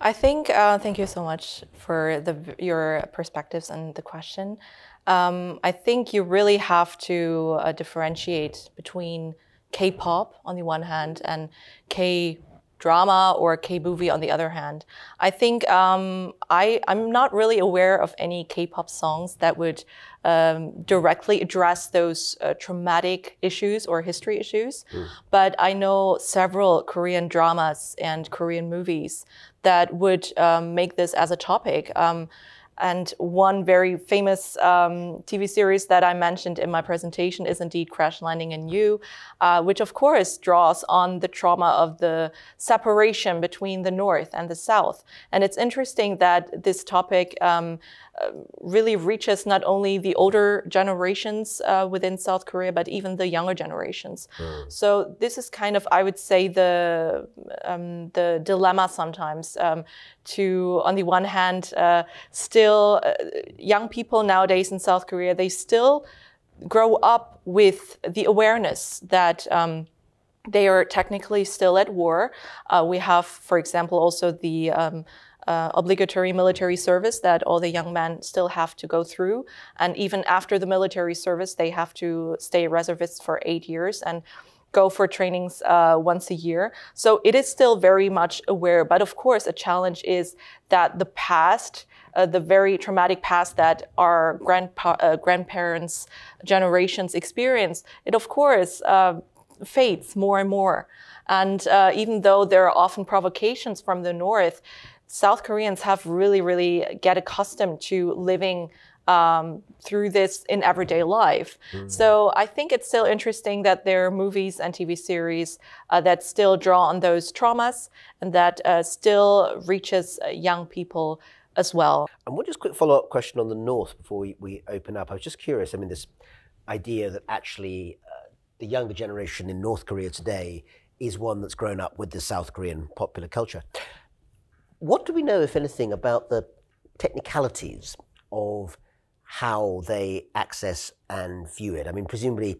I think, uh, thank you so much for the, your perspectives and the question. Um, I think you really have to uh, differentiate between K pop on the one hand and K drama or K movie on the other hand. I think um, I, I'm not really aware of any K pop songs that would um, directly address those uh, traumatic issues or history issues. Mm. But I know several Korean dramas and Korean movies that would um, make this as a topic. And one very famous um, TV series that I mentioned in my presentation is indeed Crash Landing in You, uh, which of course draws on the trauma of the separation between the North and the South. And it's interesting that this topic um, really reaches not only the older generations uh, within South Korea, but even the younger generations. Mm. So this is kind of, I would say, the um, the dilemma sometimes. Um, to, on the one hand, uh, still uh, young people nowadays in South Korea, they still grow up with the awareness that. Um, they are technically still at war. Uh, we have, for example, also the um, uh, obligatory military service that all the young men still have to go through. And even after the military service, they have to stay reservists for eight years and go for trainings uh, once a year. So it is still very much aware. But of course, a challenge is that the past, uh, the very traumatic past that our grandpa- uh, grandparents' generations experienced, it of course uh, fades more and more. And uh, even though there are often provocations from the North, South Koreans have really, really get accustomed to living um, through this in everyday life. Mm. So I think it's still interesting that there are movies and TV series uh, that still draw on those traumas and that uh, still reaches uh, young people as well. And one just quick follow up question on the North before we, we open up. I was just curious. I mean, this idea that actually uh, the younger generation in North Korea today is one that's grown up with the South Korean popular culture. What do we know, if anything, about the technicalities of how they access and view it? I mean, presumably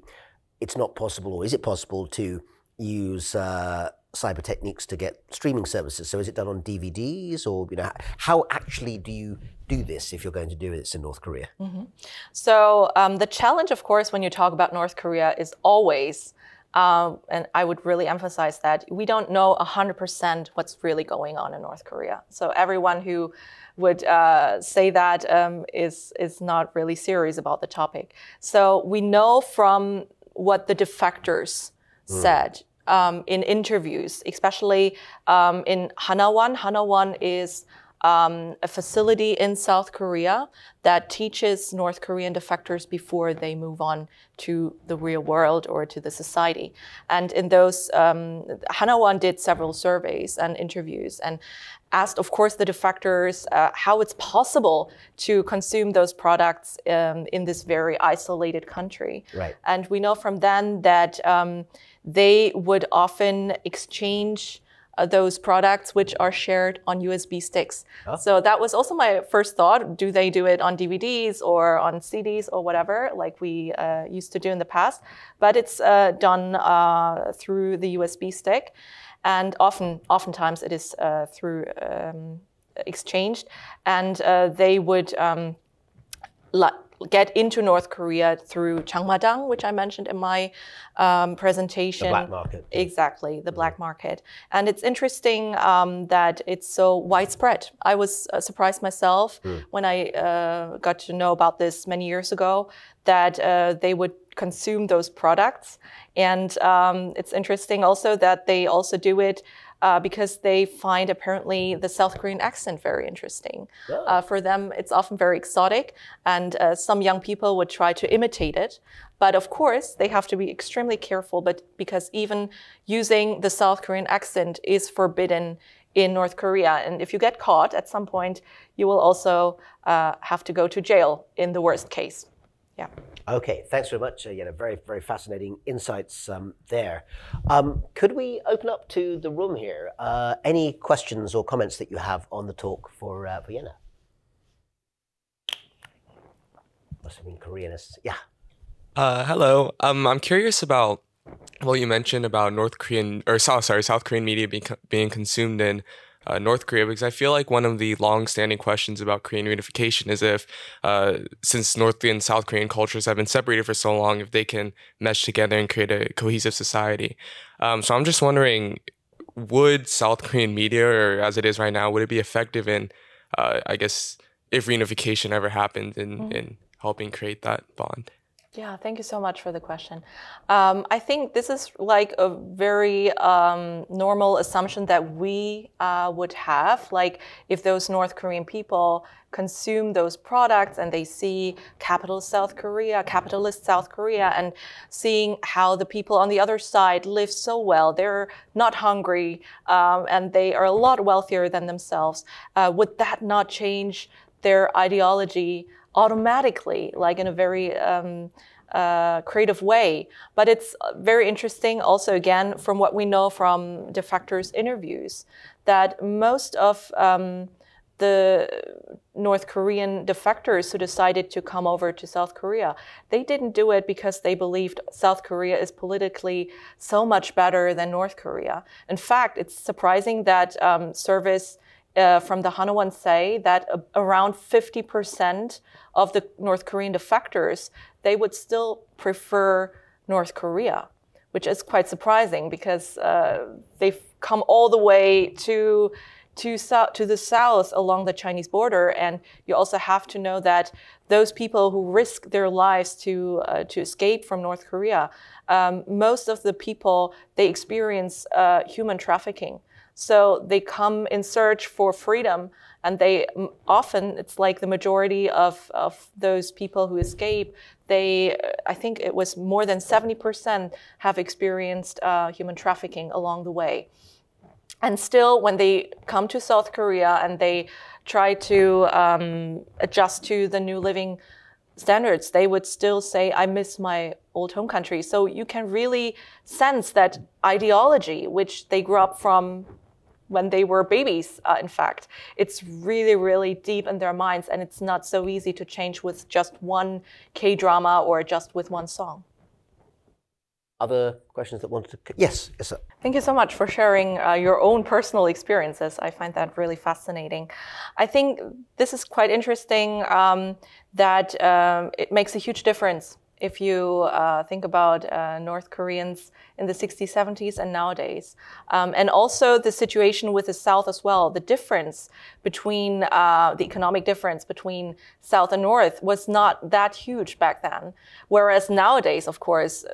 it's not possible, or is it possible to use uh, cyber techniques to get streaming services? So is it done on DVDs, or you know, how actually do you do this if you're going to do this in North Korea? Mm-hmm. So um, the challenge, of course, when you talk about North Korea, is always um, and I would really emphasize that we don't know 100% what's really going on in North Korea. So everyone who would uh, say that um, is is not really serious about the topic. So we know from what the defectors mm. said um, in interviews, especially um, in Hanawon. Hanawon is um, a facility in South Korea that teaches North Korean defectors before they move on to the real world or to the society. And in those, um, Hanawon did several surveys and interviews. And asked, of course, the defectors uh, how it's possible to consume those products um, in this very isolated country. Right. And we know from then that um, they would often exchange uh, those products which are shared on USB sticks. Oh. So that was also my first thought. Do they do it on DVDs or on CDs or whatever, like we uh, used to do in the past? But it's uh, done uh, through the USB stick, and often, oftentimes, it is uh, through um, exchanged, and uh, they would. Um, get into North Korea through Changmadang, which I mentioned in my um, presentation. The black market. Exactly, the black market. And it's interesting um, that it's so widespread. I was uh, surprised myself mm. when I uh, got to know about this many years ago that uh, they would consume those products. And um, it's interesting also that they also do it uh, because they find apparently the South Korean accent very interesting. Yeah. Uh, for them, it's often very exotic, and uh, some young people would try to imitate it. But of course, they have to be extremely careful, but because even using the South Korean accent is forbidden in North Korea. And if you get caught at some point, you will also uh, have to go to jail in the worst case. Yeah. Okay, thanks very much. Uh, yeah, very, very fascinating insights um, there. Um, could we open up to the room here? Uh, any questions or comments that you have on the talk for uh, Yaena? Must have been Koreanists. Yeah. Uh, hello. Um, I'm curious about what you mentioned about North Korean or South, sorry, South Korean media being being consumed in uh, North Korea because I feel like one of the long-standing questions about Korean reunification is if, uh, since North and South Korean cultures have been separated for so long, if they can mesh together and create a cohesive society. Um, so I'm just wondering, would South Korean media, or as it is right now, would it be effective in, uh, I guess, if reunification ever happened in, mm. in helping create that bond? Yeah, thank you so much for the question. Um, I think this is like a very um, normal assumption that we uh, would have. Like, if those North Korean people consume those products and they see capitalist South Korea, capitalist South Korea, and seeing how the people on the other side live so well, they're not hungry, um, and they are a lot wealthier than themselves, uh, would that not change their ideology? Automatically, like in a very um, uh, creative way. But it's very interesting also, again, from what we know from defectors' interviews, that most of um, the North Korean defectors who decided to come over to South Korea, they didn't do it because they believed South Korea is politically so much better than North Korea. In fact, it's surprising that um, service uh, from the Hanawon say that uh, around 50% of the North Korean defectors, they would still prefer North Korea, which is quite surprising because uh, they've come all the way to to, so, to the south along the Chinese border. And you also have to know that those people who risk their lives to, uh, to escape from North Korea, um, most of the people, they experience uh, human trafficking. So they come in search for freedom, and they often, it's like the majority of, of those people who escape, they, I think it was more than 70% have experienced uh, human trafficking along the way. And still, when they come to South Korea and they try to um, adjust to the new living standards, they would still say, I miss my old home country. So you can really sense that ideology, which they grew up from when they were babies, uh, in fact. It's really, really deep in their minds, and it's not so easy to change with just one K drama or just with one song. Other questions that wanted to. Yes, yes, sir. Thank you so much for sharing uh, your own personal experiences. I find that really fascinating. I think this is quite interesting um, that um, it makes a huge difference if you uh, think about uh, North Koreans in the 60s, 70s, and nowadays. Um, and also the situation with the South as well. The difference between, uh, the economic difference between South and North was not that huge back then. Whereas nowadays, of course,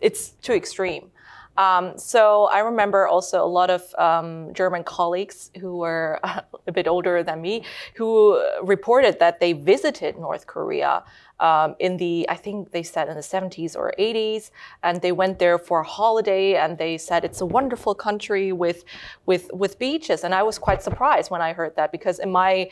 it's too extreme. Um, so I remember also a lot of um, German colleagues who were a bit older than me who reported that they visited North Korea um, in the, I think they said in the 70s or 80s, and they went there for a holiday, and they said it's a wonderful country with, with, with beaches. And I was quite surprised when I heard that because in my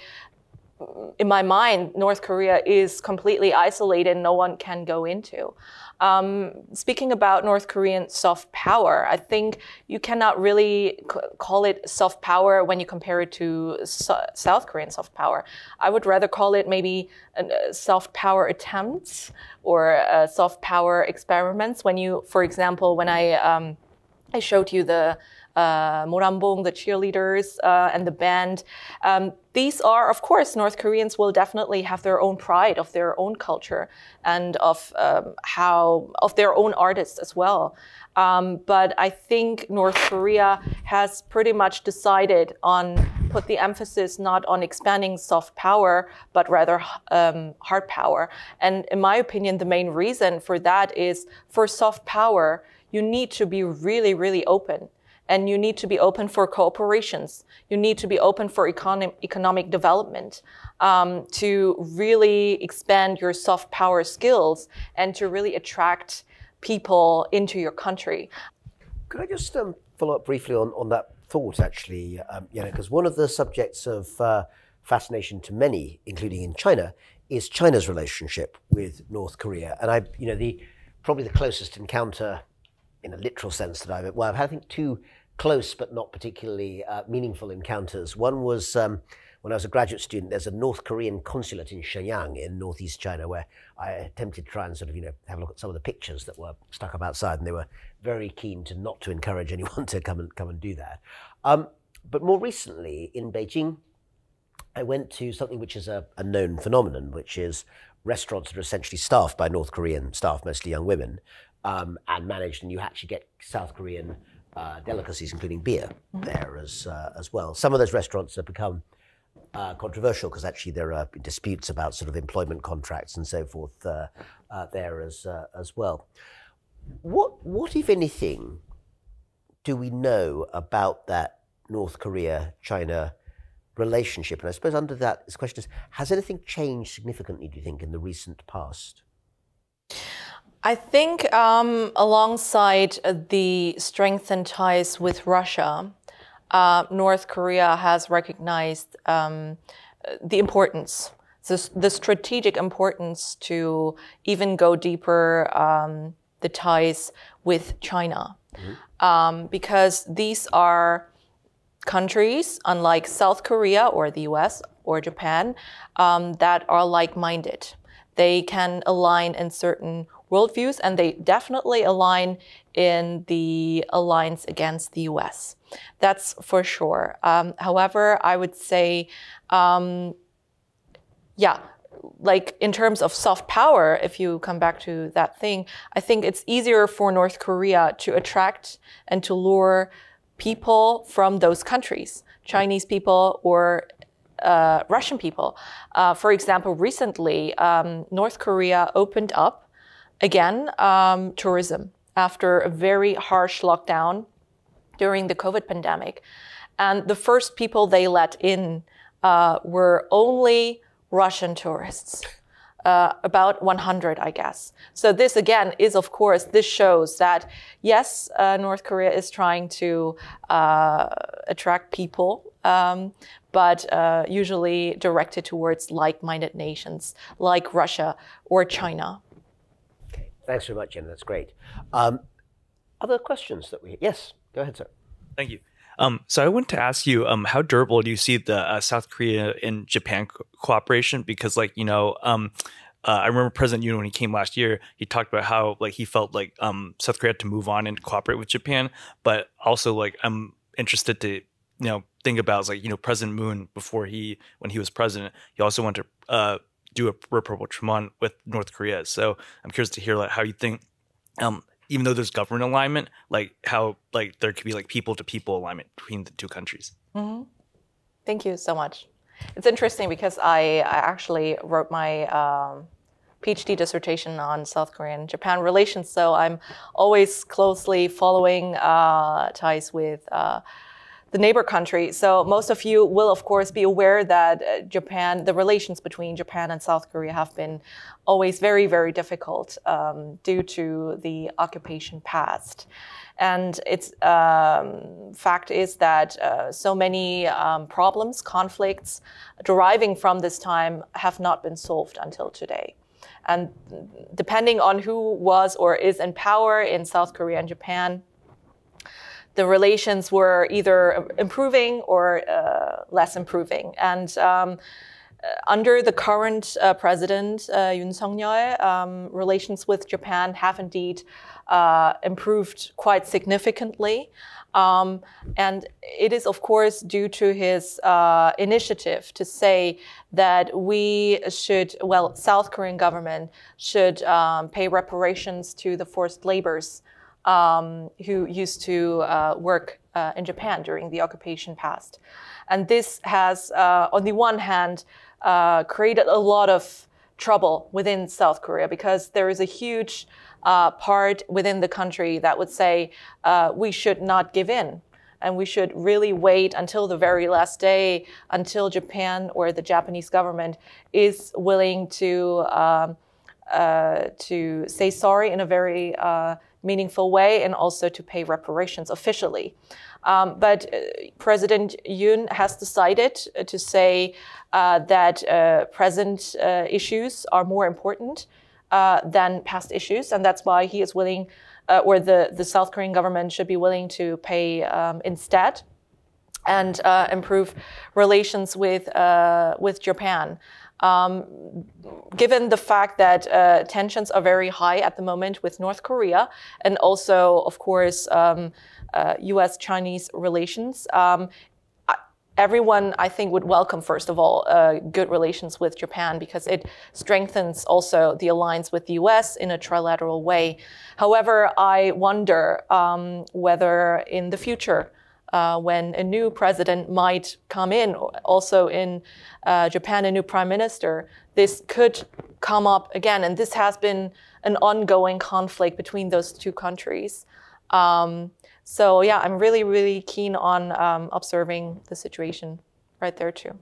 in my mind, North Korea is completely isolated, no one can go into. Um, speaking about North Korean soft power, I think you cannot really call it soft power when you compare it to so South Korean soft power. I would rather call it maybe uh, soft power attempts or uh, soft power experiments. When you, for example, when I um, I showed you the uh, Moranbong, the cheerleaders, uh, and the band. Um, these are, of course, North Koreans will definitely have their own pride of their own culture and of um, how of their own artists as well. Um, but I think North Korea has pretty much decided on put the emphasis not on expanding soft power, but rather um, hard power. And in my opinion, the main reason for that is for soft power, you need to be really, really open and you need to be open for cooperations. You need to be open for economic, economic development um, to really expand your soft power skills and to really attract people into your country. Could I just um, follow up briefly on, on that thought, actually, um, you know, because one of the subjects of uh, fascination to many, including in China, is China's relationship with North Korea. And I, you know, the probably the closest encounter in a literal sense that I've well, I've had I think two close but not particularly uh, meaningful encounters. One was um, when I was a graduate student. There's a North Korean consulate in Shenyang in northeast China where I attempted to try and sort of you know have a look at some of the pictures that were stuck up outside, and they were very keen to not to encourage anyone to come and come and do that. Um, but more recently in Beijing, I went to something which is a, a known phenomenon, which is restaurants that are essentially staffed by North Korean staff, mostly young women, um, and managed, and you actually get South Korean uh, delicacies, including beer, mm-hmm. there as uh, as well. Some of those restaurants have become uh, controversial because actually there are disputes about sort of employment contracts and so forth uh, uh, there as uh, as well. What what if anything do we know about that North Korea China relationship? And I suppose under that, this question is: Has anything changed significantly? Do you think in the recent past? I think um, alongside the strengthened ties with Russia, uh, North Korea has recognized um, the importance, the, the, strategic importance to even go deeper um, the ties with China. Mm-hmm. Um, because these are countries, unlike South Korea or the US or Japan, um, that are like minded. They can align in certain worldviews, and they definitely align in the alliance against the US. That's for sure. Um, however, I would say, um, yeah, like in terms of soft power, if you come back to that thing, I think it's easier for North Korea to attract and to lure people from those countries, Chinese people or uh, Russian people. Uh, for example, recently, um, North Korea opened up Again, um, tourism after a very harsh lockdown during the COVID pandemic. And the first people they let in uh, were only Russian tourists. Uh, about 100, I guess. So this again is, of course, this shows that yes, uh, North Korea is trying to uh, attract people, um, but uh, usually directed towards like-minded nations like Russia or China. Thanks very much, Yaena. That's great. Um, other questions that we yes, go ahead, sir. Thank you. Um, so I want to ask you, um, how durable do you see the uh, South Korea and Japan co- cooperation? Because, like, you know, um, uh, I remember President Yoon when he came last year, he talked about how like he felt like um, South Korea had to move on and cooperate with Japan, but also like I'm interested to you know think about like you know President Moon before he when he was president, he also wanted to uh, do a rapprochement with North Korea. So I'm curious to hear like how you think, um, even though there's government alignment, like how like there could be like people to people alignment between the two countries. Mm-hmm. Thank you so much. It's interesting because I, I actually wrote my um, PhD dissertation on South Korean Japan relations, so I'm always closely following uh, ties with. Uh, the neighbor country. So most of you will, of course, be aware that uh, Japan, the relations between Japan and South Korea have been always very, very difficult um, due to the occupation past. And its um, fact is that uh, so many um, problems, conflicts deriving from this time have not been solved until today. And depending on who was or is in power in South Korea and Japan, the relations were either improving or uh, less improving. And um, under the current uh, president, uh, Yoon Suk-yeol, um, relations with Japan have indeed uh, improved quite significantly. Um, and it is, of course, due to his uh, initiative to say that we should, well, South Korean government should um, pay reparations to the forced laborers um, who used to uh, work uh, in Japan during the occupation past. And this has, uh, on the one hand, uh, created a lot of trouble within South Korea because there is a huge uh, part within the country that would say uh, we should not give in. And we should really wait until the very last day, until Japan or the Japanese government is willing to um, to say sorry in a very meaningful way and also to pay reparations officially. Um, but uh, President Yoon has decided to say uh, that uh, present uh, issues are more important uh, than past issues, and that's why he is willing, uh, or the, the South Korean government should be willing to pay um, instead and improve relations with with Japan. Um, given the fact that uh, tensions are very high at the moment with North Korea, and also, of course, um, uh, U.S. Chinese relations, um, everyone, I think, would welcome, first of all, uh, good relations with Japan because it strengthens also the alliance with the US in a trilateral way. However, I wonder um, whether in the future, uh, when a new president might come in, also in uh, Japan, a new prime minister, this could come up again. And this has been an ongoing conflict between those two countries. Um, so, yeah, I'm really, really keen on um, observing the situation right there, too.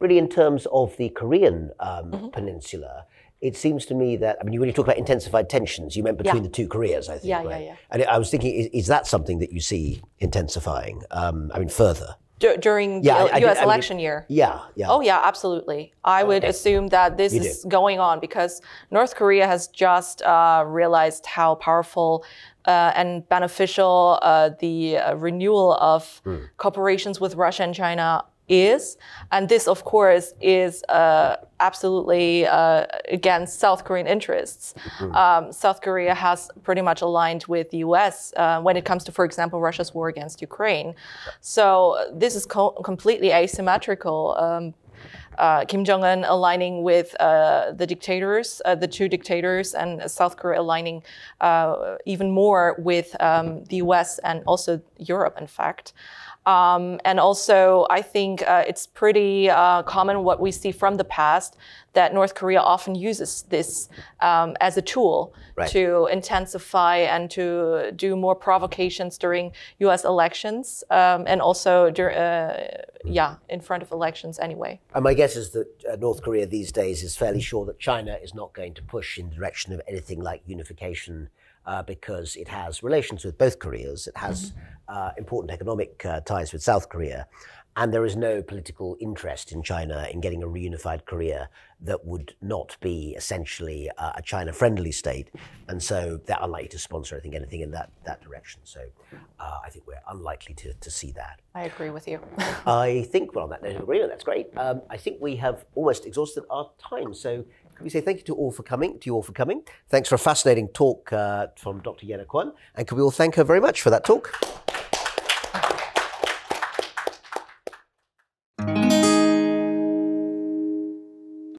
Really, in terms of the Korean um, mm-hmm. peninsula, it seems to me that I mean, when you talk about intensified tensions, you meant between yeah. the two Koreas, I think. Yeah, right? yeah, yeah. And I was thinking, is, is that something that you see intensifying? Um, I mean, further. D- during yeah, the I, U.S. I, election mean, year. Yeah, yeah. Oh, yeah, absolutely. I would okay. assume that this you is do. going on because North Korea has just uh, realized how powerful uh, and beneficial uh, the uh, renewal of mm. cooperations with Russia and China is. And this, of course, is uh, absolutely uh, against South Korean interests. Mm-hmm. Um, South Korea has pretty much aligned with the US uh, when it comes to, for example, Russia's war against Ukraine. So this is co- completely asymmetrical. Um, uh, Kim Jong Un aligning with uh, the dictators, uh, the two dictators, and South Korea aligning uh, even more with um, the US and also Europe, in fact. Um, and also, I think uh, it's pretty uh, common what we see from the past that North Korea often uses this um, as a tool right. to intensify and to do more provocations during U.S. elections, um, and also, uh, yeah, in front of elections anyway. And my guess is that uh, North Korea these days is fairly sure that China is not going to push in the direction of anything like unification uh, because it has relations with both Koreas. It has mm-hmm. Uh, important economic uh, ties with South Korea. And there is no political interest in China in getting a reunified Korea that would not be essentially uh, a China friendly state. And so they're unlikely to sponsor, I think, anything in that, that direction. So uh, I think we're unlikely to, to see that. I agree with you. I think, well, on that note of agreement, that's great. Um, I think we have almost exhausted our time. So can we say thank you to all for coming, to you all for coming. Thanks for a fascinating talk uh, from Dr. Yaena Kwon. And can we all thank her very much for that talk?